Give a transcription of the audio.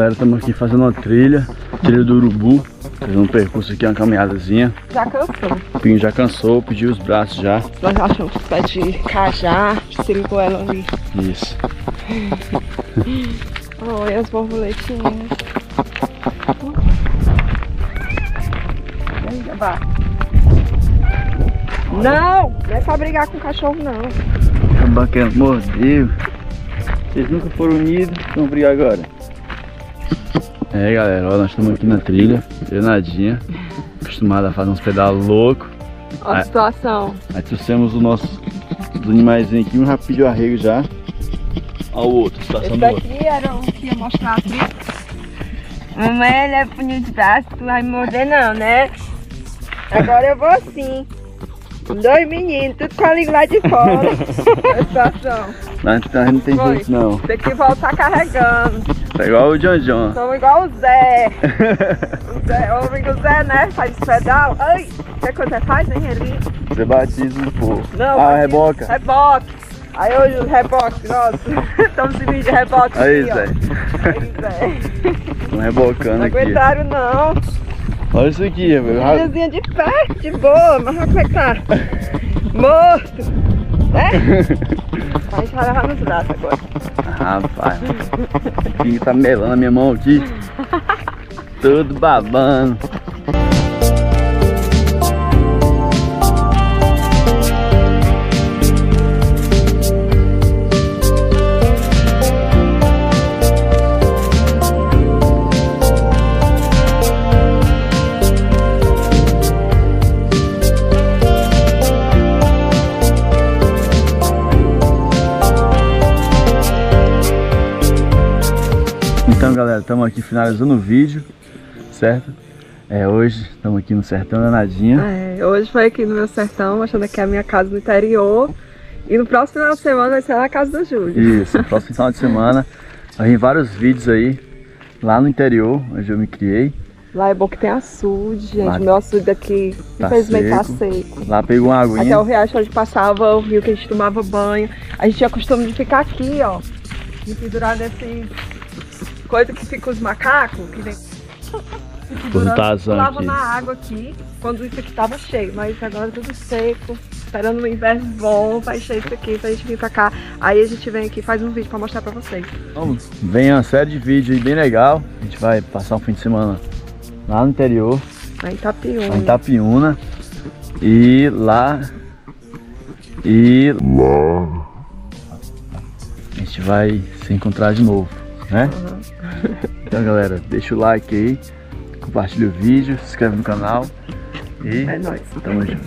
Galera, estamos aqui fazendo uma trilha, trilha do Urubu, fazendo um percurso aqui, uma caminhadazinha. Já cansou. O Pinho já cansou, pediu os braços já. Nós achamos que pé de cajá, de ela ali. Isso. Olha as borboletinhas. Vem, Gabá. Não! Não é pra brigar com o cachorro, não. A bacana mordeu. Vocês nunca foram unidos, vão brigar agora. É galera, ó, nós estamos aqui na trilha, treinadinha, acostumada a fazer uns pedalos loucos. Olha a situação. Aí trouxemos os animaizinhos aqui, um já pediu arrego já. Olha o outro, situação Esse do outro. daqui era o que ia mostrar a trilha. Mamãe, ele é punho de braço, tu vai me morder não, né? Agora eu vou sim. Dois meninos, tudo com a língua lá de fora. a situação. Mas tá, não tem Foi. jeito não. Tem que voltar carregando. Tá igual o John John. Somos igual o Zé. O Zé, o do Zé, né? Faz pedal. Ai, o que, Zé faz, hein, ele? Você batiza um pouco. Não, Ah, reboca. Reboque. Aí hoje os reboques, nossa. Estamos se vídeo de reboque. Aí, aqui. Zé. Aí, Zé. Estão rebocando Não aqui. aguentaram, não. Olha isso aqui, velho. Filhazinha de pé, de boa, mas como é que tá. Morto. Né? A gente vai levar nos braços agora. Rapaz, Pinho tá melando minha mão aqui. Todo babando. Então galera, estamos aqui finalizando o vídeo, certo? É, hoje estamos aqui no Sertão da Nadinha. É, hoje foi aqui no meu sertão, mostrando aqui a minha casa no interior. E no próximo final de semana vai ser na casa do Júlio. Isso, no próximo final de semana vir vários vídeos aí lá no interior, onde eu me criei. Lá é bom que tem açude, gente. Lá- O meu açude aqui, Tá infelizmente, tá seco. seco. Lá pegou uma Até o aguinha. riacho onde passava o rio que a gente tomava banho. A gente tinha costume de ficar aqui, ó. De pendurar nesse. Coisa que fica os macacos, que vem. tazão Pulava na água aqui, quando isso aqui tava cheio. Mas agora tudo seco. Esperando um inverno bom pra encher isso aqui, pra gente vir pra cá. Aí a gente vem aqui e faz um vídeo pra mostrar pra vocês. Então, vem uma série de vídeos aí bem legal. A gente vai passar um fim de semana lá no interior, Lá em lá em Itapiúna. Itapiúna. E lá. E lá a gente vai se encontrar de novo, né? Então galera, deixa o like aí, compartilha o vídeo, se inscreve no canal e É nóis. tamo junto.